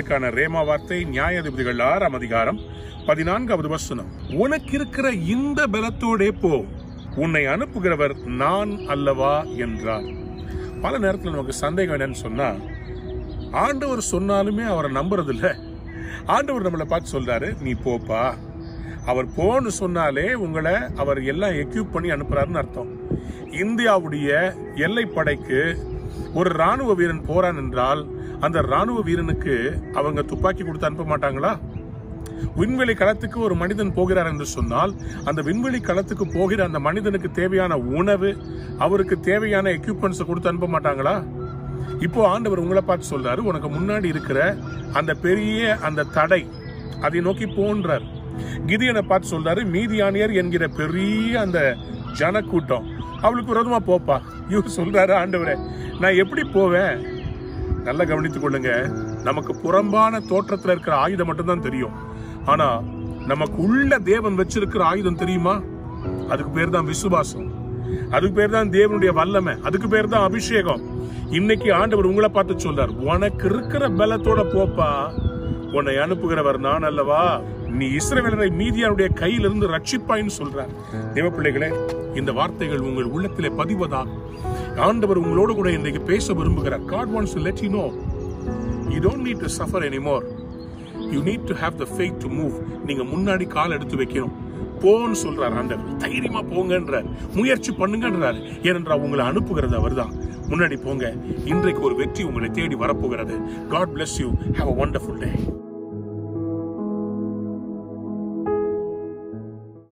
இன்றைக்கான ரேமா வார்த்தை நியாயாதிபதிகள் ஆறாம் அதிகாரம் பதினான்காவது வசனம். உனக்கு இருக்கிற இந்த பலத்தோடே போ. உன்னை அனுப்புகிறவர் நான் அல்லவா? என்றார். பல நேரத்தில் நமக்கு சந்தேகம் என்னன்னு சொன்னா ஆண்டவர் சொன்னாலுமே அவரை நம்புறது இல்ல ஆண்டவர் நம்மளை பார்த்து சொல்றாரு நீ போப்பா. அவர் போன்னு சொன்னாலே உங்களை அவர் எல்லாம் எக்யூப் பண்ணி அனுப்புறாருன்னு அர்த்தம். இந்தியாவுடைய எல்லை படைக்கு ஒரு ராணுவ வீரன் போறான் என்றால் அந்த ராணுவ வீரனுக்கு அவங்க துப்பாக்கி கொடுத்து அனுப்ப மாட்டாங்களா? விண்வெளி களத்துக்கு ஒரு மனிதன் போகிறார் என்று சொன்னால் அந்த விண்வெளி களத்துக்கு போகிற அந்த மனிதனுக்கு தேவையான உணவு அவருக்கு தேவையான எக்யூப்மெண்ட்ஸ் கொடுத்து அனுப்ப மாட்டாங்களா? இப்போ ஆண்டவர் உங்களை பார்த்து சொல்றாரு உனக்கு முன்னாடி இருக்கிற அந்த பெரிய அந்த தடை அதை நோக்கி போன்றார். கிதியனை பார்த்து சொல்றாரு மீதியானியர் என்கிற பெரிய அந்த ஜனக்கூட்டம் அவளுக்கு விரோதமா போப்பா. இவர் சொல்றாரு ஆண்டவரே நான் எப்படி போவேன்? நல்லா கவனித்துக் கொள்ளுங்க. நமக்கு புறம்பான தோற்றத்துல இருக்கிற ஆயுதம் மட்டும்தான் தெரியும். ஆனா நமக்கு உள்ள தேவன் வச்சிருக்கிற ஆயுதம் தெரியுமா? அதுக்கு பேர் தான் விசுவாசம். அதுக்கு பேர் தான் தேவனுடைய வல்லமை. அதுக்கு பேர் தான் அபிஷேகம். இன்னைக்கு ஆண்டவர் உங்களை பார்த்து சொல்றார் உனக்கு இருக்கிற பலத்தோட போப்பா உன்னை அனுப்புகிறவர் நான் அல்லவா? நீ இஸ்ரவேலரை மீதியானுடைய கையிலிருந்து ரட்சிப்பாயின்னு சொல்றார். தேவ பிள்ளைகளே இந்த வார்த்தைகள் உங்கள் உள்ளத்திலே பதிவதா ஆண்டவர் உங்களோடு கூட இன்றைக்கு பேச விரும்புகிறார். God wants to let you know you don't need to suffer anymore you need to have the faith to move நீங்க முன்னாடி கால் எடுத்து வைக்கணும். போன்னு சொல்றார் ஆண்டவர். தைரியமா போங்கன்றார். முயற்சி பண்ணுங்கன்றார். ஏனென்றால் உங்களை அனுப்புகிறது அவர்தான். முன்னாடி போங்க. இன்றைக்கு ஒரு வெற்றி உங்களை தேடி வரப்போகிறது. God bless you have a wonderful day